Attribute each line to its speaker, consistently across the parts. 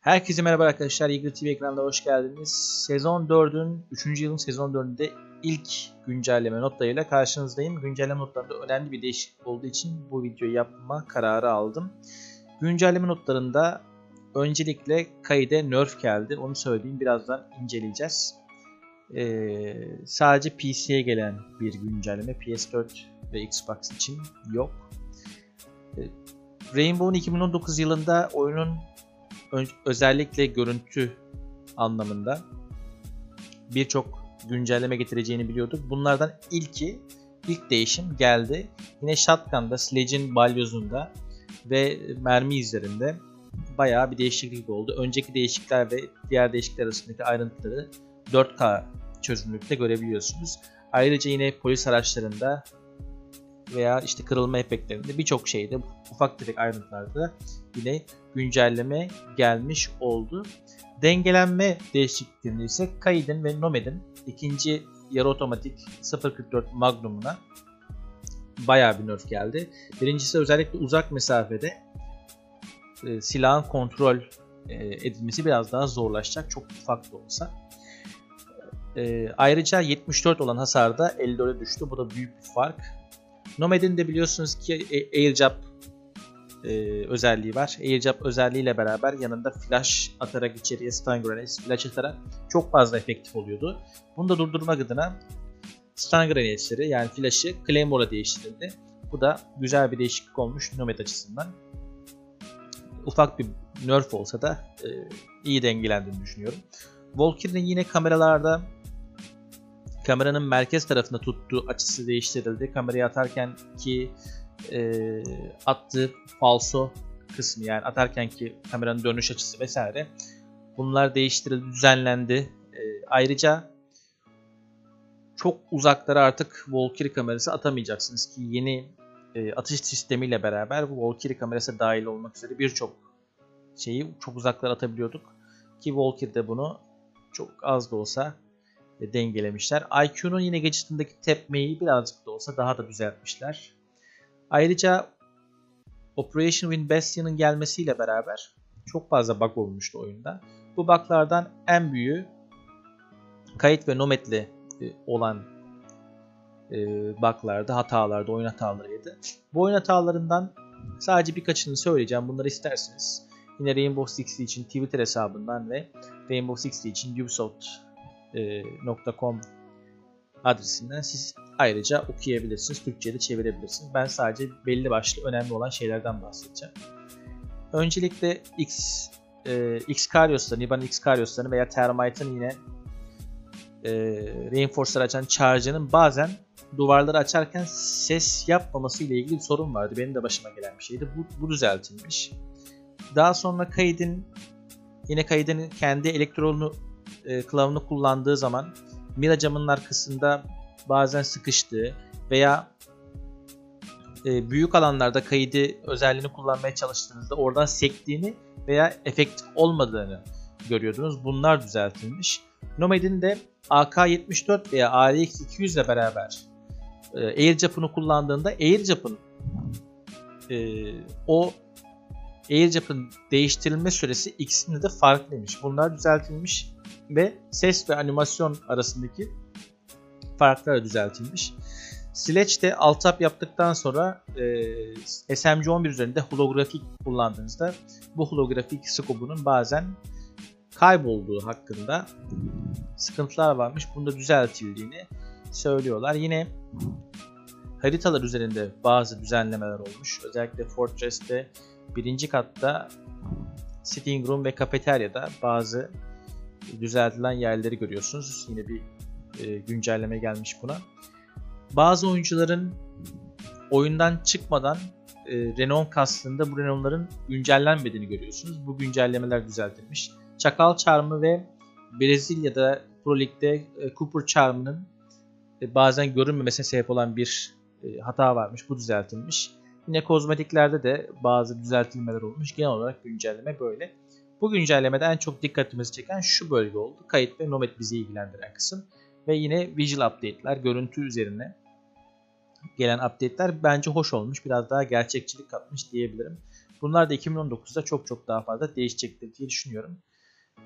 Speaker 1: Herkese merhaba arkadaşlar. Eagle TV ekranına hoş geldiniz. Sezon 4'ün 3. yılın sezon 4'ünde ilk güncelleme notlarıyla karşınızdayım. Güncelleme notlarında önemli bir değişiklik olduğu için bu videoyu yapma kararı aldım. Güncelleme notlarında öncelikle kayıda nerf geldi. Onu söyleyeyim birazdan inceleyeceğiz. Ee, sadece PC'ye gelen bir güncelleme. PS4 ve Xbox için yok. Ee, Rainbow'un 2019 yılında oyunun özellikle görüntü anlamında birçok güncelleme getireceğini biliyorduk. Bunlardan ilki, ilk değişim geldi. Yine Shotgun'da, Sledge'in balyozunda ve mermi izlerinde bayağı bir değişiklik oldu. Önceki değişiklikler ve diğer değişiklikler arasındaki ayrıntıları 4K çözünürlükte görebiliyorsunuz. Ayrıca yine polis araçlarında veya işte kırılma efektlerinde birçok şeyde ufak tefek ayrıntılarda yine güncelleme gelmiş oldu. Dengelenme değişikliklerinde ise Kaid'in ve Nomed'in ikinci yarı otomatik 0.44 Magnum'una bayağı bir nerf geldi. Birincisi özellikle uzak mesafede e, silahın kontrol e, edilmesi biraz daha zorlaşacak. Çok ufak da olsa. E, ayrıca 74 olan hasarda 54'e düştü. Bu da büyük bir fark. Nomad'in de biliyorsunuz ki AirDrop e, özelliği var. AirDrop özelliğiyle beraber yanında flash atarak içeriye stun flash atarak çok fazla efektif oluyordu. Bunu da durdurmak adına stun yani flash'ı Claymore'a değiştirildi. Bu da güzel bir değişiklik olmuş Nomad açısından. Ufak bir nerf olsa da e, iyi dengelendiğini düşünüyorum. Valkyrie'nin yine kameralarda kameranın merkez tarafında tuttuğu açısı değiştirildi. Kamerayı atarken ki e, attığı falso kısmı yani atarken ki kameranın dönüş açısı vesaire bunlar değiştirildi, düzenlendi. E, ayrıca çok uzaklara artık Valkyrie kamerası atamayacaksınız ki yeni e, atış sistemiyle beraber bu Valkyrie kamerası dahil olmak üzere birçok şeyi çok uzaklara atabiliyorduk. Ki Valkyrie'de bunu çok az da olsa dengelemişler. IQ'nun yine gadget'ındaki tepmeyi birazcık da olsa daha da düzeltmişler. Ayrıca Operation Wind Bastion'ın gelmesiyle beraber çok fazla bug olmuştu oyunda. Bu buglardan en büyüğü kayıt ve nomadli e, olan e, buglarda, hatalarda, oyun hatalarıydı. Bu oyun hatalarından sadece birkaçını söyleyeceğim. Bunları isterseniz yine Rainbow Six için Twitter hesabından ve Rainbow Six için Ubisoft .com adresinden siz ayrıca okuyabilirsiniz. Türkçe'ye de çevirebilirsiniz. Ben sadece belli başlı önemli olan şeylerden bahsedeceğim. Öncelikle X e, Xcarios'ların, Iban Xcarios'ların veya Termite'ın yine e, Reinforcer açan charge'ının bazen duvarları açarken ses yapmaması ile ilgili bir sorun vardı. Benim de başıma gelen bir şeydi. Bu, bu düzeltilmiş. Daha sonra kaydın yine kaydın kendi elektronunu e, kılavunu kullandığı zaman mira camının arkasında bazen sıkıştığı veya e, büyük alanlarda kaydı özelliğini kullanmaya çalıştığınızda oradan sektiğini veya efektif olmadığını görüyordunuz. Bunlar düzeltilmiş. Nomad'in de AK-74 veya ARX-200 ile beraber e, AirJap'ını kullandığında AirJap'ın e, o AirJap'ın değiştirilme süresi ikisinde de farklıymış. Bunlar düzeltilmiş ve ses ve animasyon arasındaki farklar düzeltilmiş. Sledge de alt tap yaptıktan sonra e, SMG11 üzerinde holografik kullandığınızda bu holografik skobunun bazen kaybolduğu hakkında sıkıntılar varmış. Bunda düzeltildiğini söylüyorlar. Yine haritalar üzerinde bazı düzenlemeler olmuş. Özellikle Fortress'te birinci katta sitting room ve kafeteryada bazı düzeltilen yerleri görüyorsunuz. Yine bir e, güncelleme gelmiş buna. Bazı oyuncuların oyundan çıkmadan e, Renault kastında bu Renault'ların güncellenmediğini görüyorsunuz. Bu güncellemeler düzeltilmiş. Çakal Charm'ı ve Brezilya'da Pro Lig'de e, Cooper Charm'ının e, bazen görünmemesine sebep olan bir e, hata varmış. Bu düzeltilmiş. Yine kozmetiklerde de bazı düzeltilmeler olmuş. Genel olarak güncelleme böyle. Bu güncellemede en çok dikkatimizi çeken şu bölge oldu. Kayıt ve Nomad bizi ilgilendiren kısım. Ve yine visual update'ler, görüntü üzerine gelen update'ler bence hoş olmuş. Biraz daha gerçekçilik katmış diyebilirim. Bunlar da 2019'da çok çok daha fazla değişecektir diye düşünüyorum.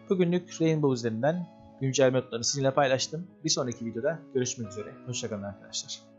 Speaker 1: Bugünlük Rainbow üzerinden güncel notlarını sizinle paylaştım. Bir sonraki videoda görüşmek üzere. Hoşçakalın arkadaşlar.